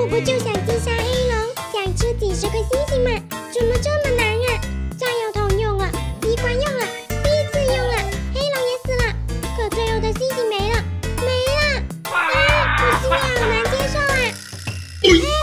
我不就想击杀黑龙，想吃几十颗星星吗？怎么这么难啊？炸药桶用了，机关用了，梯子用了，黑龙也死了，可最后的星星没了，没了！哎，我心里好难接受啊！哎。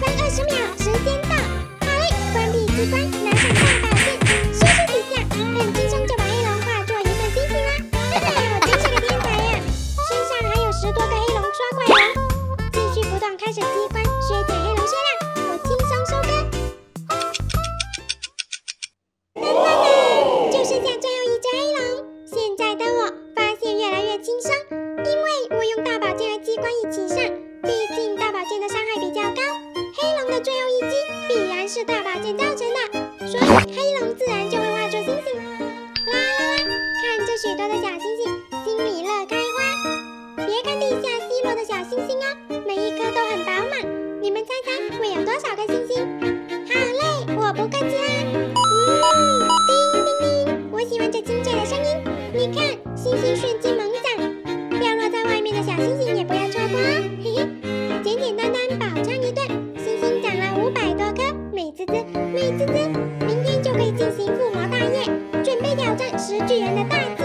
分二十秒，时间到。好嘞，关闭机关，拿上大宝剑，咻咻几下，很轻松就把黑龙化作一份星星啦。哈哈！我真是个天才呀！身上还有十多个黑龙刷怪龙，继续不断开始击。是大宝剑造成的所以黑龙自然就会画出星星啦。啦啦看这许多的小星星心里乐开花。别看地下稀落的小星星哦每一颗都很饱满。你们猜猜会有多少颗星星？好嘞我不客气啦。叮叮叮我喜欢这清脆的声音。你看星星瞬间猛长掉落在外面的小星星滋滋，明天就可以进行附魔大业，准备挑战石巨人的蛋。